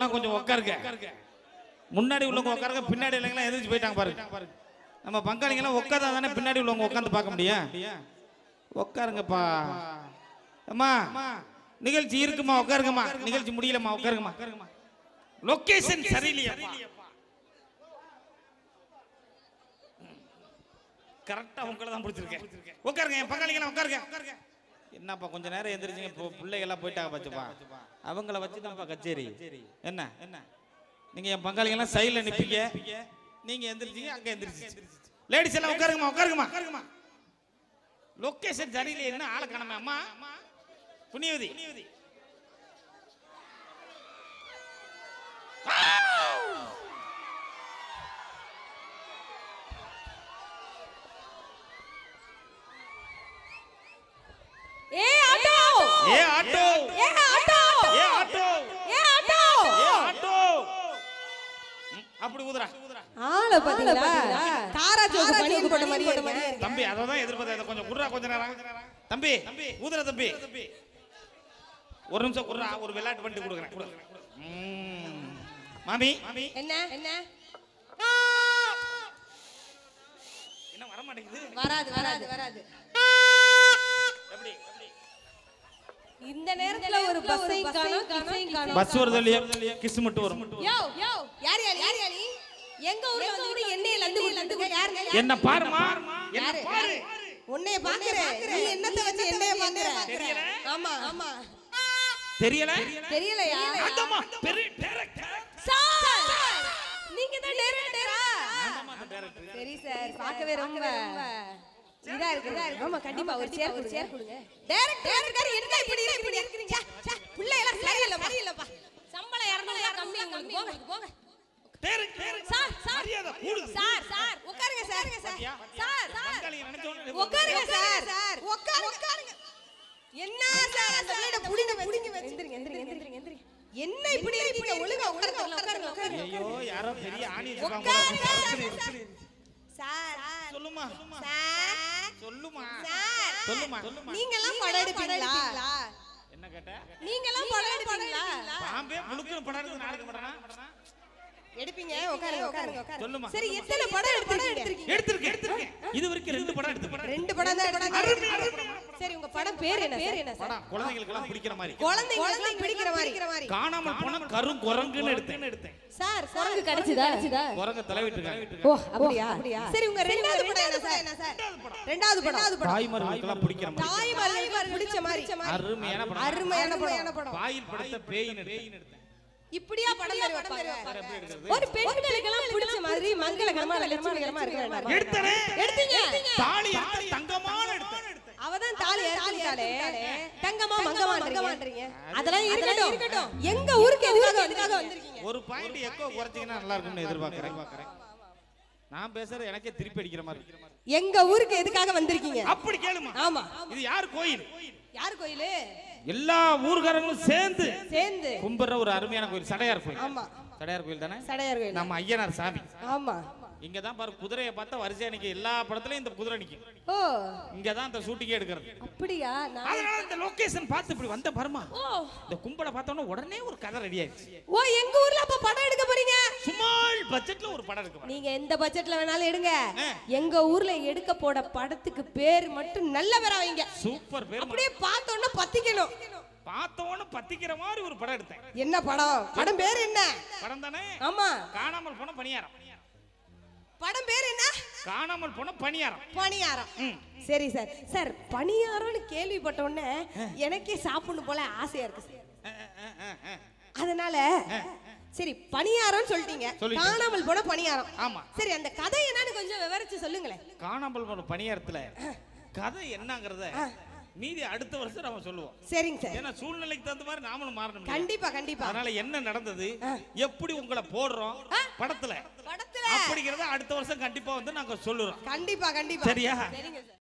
உள்ளவங்க கொஞ்சம் உட்காருங்க முன்னாடி உள்ளவங்க உட்காருங்க பின்னாடி இல்லைங்களா எதிர்த்து போயிட்டாங்க பாருங்க நம்ம பங்காளிங்கெல்லாம் உட்காந்தா தானே பின்னாடி உள்ளவங்க உட்காந்து பார்க்க முடியும். உட்காருங்கப்பா அம்மா நிகழ்ச்சி இருக்குமா? உட்காருங்கம்மா நிகழ்ச்சி முடியலம்மா உட்காருங்கம்மா லொகேஷன் சரியில்லையாப்பா. கரெக்டா உங்களை தான் பிடிச்சிருக்கேன். உட்காருங்க என் பங்காளிங்கெல்லாம் உட்காருங்க என்னப்பா கொஞ்ச நேரம் எந்திரிச்சிங்க. இப்போ பிள்ளைகள்லாம் போயிட்டாங்க பாச்சுப்பா அவங்கள வச்சு தான்ப்பா கச்சேரி. என்ன? என்ன நீங்க என் பங்காளிகள்லாம் சைடில் நிப்பீங்க. நீங்க எந்திரிச்சிங்க அங்கே எந்திரிச்சு லேடிஸ் எல்லாம் உட்காருங்கம்மா உட்காருங்கம்மா. லொகேஷன் சரியில்லை என்ன ஆளை காணாம அம்மா. புண்ணியவதி. ஏ ஏ ஆட்டோ. ஏ ஆட்டோ. ஏ ஆட்டோ. ஏ ஆட்டோ. ஏ ஆட்டோ. ம், அப்படி ஊதுறா ஆள பாத்தீங்களா தாரா ஜோக்கு பனியன் போட்ட இருக்கு. தம்பி அதை தான் எதிர்பார்த்தேன். கொஞ்சம் குர்ரா கொஞ்ச நேரம். தம்பி தம்பி ஊதுற தம்பி. ஒரு நிமிஷம் குர்ரா ஒரு விளையாட்டு பண்ணிட்டு கொடுக்குறேன். கொடுக்குறேன். ம். மாமி. மாமி. என்ன? என்ன? என்ன வர மாட்டேங்குது வராது வராது வராது எப்படி எப்படி இந்த நேரத்துல ஒரு பஸ்ஸை காணோம் கிஸ்ஸையும் காணோம். பஸ் வருது இல்லையா கிஸ் மட்டும் வரும். யோ யோ யார் யார் யார் யார்? எங்க ஊர்ல வந்து எண்ணெய் லந்து லந்து யாருங்க என்ன பாருமா என்ன யாரு? பாரு. உன்னைய பாக்குறேன் நீ என்னத்த வச்சு எண்ணெய பாக்குற? ஆமா. ஆமா. தெரியல? தெரியலையா? ஆமாமா பெரிய டைரக்டர் சார்! நீங்க தான் டைரக்டரா சரி சார் பார்க்கவே ரொம்ப. இதா இருக்கு இதா இருக்கு. ஆமா கண்டிப்பா ஒரு சேர் கொடுங்க. சேர் கொடுங்க. டைரக்டர் இருக்காரு என்ன இப்படி இப்படி இருக்கீங்க புள்ள எல்லாம் சரியில்லை சரியில்லைப்பா. சம்பளம் 200 ரூபாய் கம்மி உங்களுக்கு போங்க. போங்க. Director sir sir. மரியாதை கூடுது. சார் சார் உட்காருங்க சார். சார். சார் உட்காருங்க சார். சார். உட்காருங்க. உட்காருங்க. என்ன சார் அந்த பிள்ளைட புடிங்க புடிங்க எந்திரிங்க எந்திரிங்க எந்திரிங்க எந்திரிங்க என்ன இப்படி இருக்கீங்க ஒழுங்கா உட்காருங்க உட்காருங்க ஐயோ யாரோ பெரிய ஆணி சார் சொல்லுமா சார் சொல்லுமா. சார். சொல்லுமா. சொல்லுமா. நீங்க எல்லாம் படம் எடுப்பீங்களா என்ன கேட்ட? நீங்க எல்லாம் படம் எடுப்பீங்களா? பாம்பே முழுக்க படம் எடுத்து நாளைக்கு படனா எடுப்பீங்க. உட்காருங்க உட்காருங்க உட்காருங்க. சொல்லுமா. சரி எத்தனை படம் எடுத்திருக்கீங்க? எடுத்திருக்கேன் எடுத்திருக்கேன். இது வரைக்கும் ரெண்டு படம் எடுத்து ரெண்டு படம் தான் சரி உங்க படம் பேர் என்ன பேர் என்ன சார்? படம் குழந்தைங்களுக்கு எல்லாம் பிடிக்கிற மாதிரி. குழந்தைங்களுக்கு பிடிக்கிற மாதிரி. காணாமல் போன கரும் குரங்குன்னு எடுத்தேன். எடுத்தேன். சார் குரங்கு கிடைச்சதா? கிடைச்சதா? குரங்க தலைவிட்டு ஓ அப்படியா? சரி உங்க ரெண்டாவது படம் என்ன சார்? ரெண்டாவது படம். ரெண்டாவது படம். தாய்மார்களுக்கெல்லாம் பிடிக்கிற மாதிரி. தாய்மார்களுக்கு பிடிச்ச மாதிரி. அருமையான படம். அருமையான படம். வாயில் படுத்த பேயின் எடுத்தேன். இப்படியா படம் ஒரு பிடிச்ச மாதிரி மங்களகரமா லட்சுமிகரமா இருக்கு எடுத்தனே? எடுத்தீங்க. தாலி எடுத்து தங்கமான எடுத்தேன் அவதான் தாலி அறுத்துட்டாலே தங்கமா அதெல்லாம் இருக்கட்டும். இருக்கட்டும். எங்க ஊருக்கு எதுக்காக எதுக்காக வந்திருக்கீங்க? ஒரு பாயிண்ட் எக்கோ குறைச்சிங்கன்னா நல்லா இருக்கும்னு எதிர்பார்க்கறேன். நான் பேசுறது எனக்கே திருப்பி அடிக்கிற மாதிரி எங்க ஊருக்கு எதுக்காக வந்திருக்கீங்க? அப்படி கேளுமா. ஆமா. இது யார் கோயில்? யார் கோயிலு? எல்லா ஊர்காரங்களும் சேர்ந்து சேர்ந்து. கும்பிடுற ஒரு அருமையான கோயில் சடையார் கோயில். ஆமா. சடையார் கோயில் தானே? சடையார் கோயில். நம்ம ஐயனார் சாமி. ஆமா. இங்க தான் பாரு குதிரையை பார்த்தா வரிசையா நிக்கும் எல்லா படத்துலயும் இந்த குதிரை நிக்கும் ஓ. இங்க தான் இந்த ஷூட்டிங்கே எடுக்கிறது. அப்படியா? அதனால இந்த லொகேஷன் பார்த்து இப்படி வந்த பருமா ஓ. இந்த கும்பலை பார்த்தோன்னா உடனே ஒரு கதை ரெடி ஆயிடுச்சு. ஓ எங்க ஊர்ல அப்ப படம் எடுக்க போறீங்க? சுமால் பட்ஜெட்ல ஒரு படம் இருக்கு நீங்க எந்த பட்ஜெட்ல வேணாலும் எடுங்க. எங்க ஊர்ல எடுக்க போட படத்துக்கு பேர் மட்டும் நல்ல பேரா வைங்க. சூப்பர் பேர் அப்படியே பார்த்தோன்னா பத்திக்கணும். பார்த்தவொன்னு பத்திக்கிற மாதிரி ஒரு படம் எடுத்தேன். என்ன படம்? படம் பேர் என்ன? படம் தானே? ஆமா. காணாமல் போன பணியாரம். படம் பேர் என்ன? காணாமல் போன பணியாரம். பணியாரம். ம். சரி சார். சார் பணியாரம்னு கேள்விப்பட்ட உடனே எனக்கே சாப்பிடணும் போல ஆசையா இருக்கு சார். அதனால சரி பணியாரம்னு சொல்லிட்டீங்க. காணாமல் போன பணியாரம். ஆமா. சரி அந்த கதை என்னன்னு கொஞ்சம் விவரிச்சு சொல்லுங்களேன். காணாமல் போன பணியாரத்துல கதை என்னங்கிறத மீதி அடுத்த வருஷம் நம்ம சொல்லுவோம். சரிங்க சார். ஏன்னா சூழ்நிலைக்கு தகுந்த மாதிரி நாமளும் மாறணும்? கண்டிப்பா கண்டிப்பா. அதனால என்ன நடந்தது? எப்படி உங்களை போடுறோம்? படத்துல. படத்துல. அப்படிங்கறத அடுத்த வருஷம் கண்டிப்பா வந்து நாங்க சொல்லுறோம். கண்டிப்பா கண்டிப்பா. சரியா? சரிங்க சார்.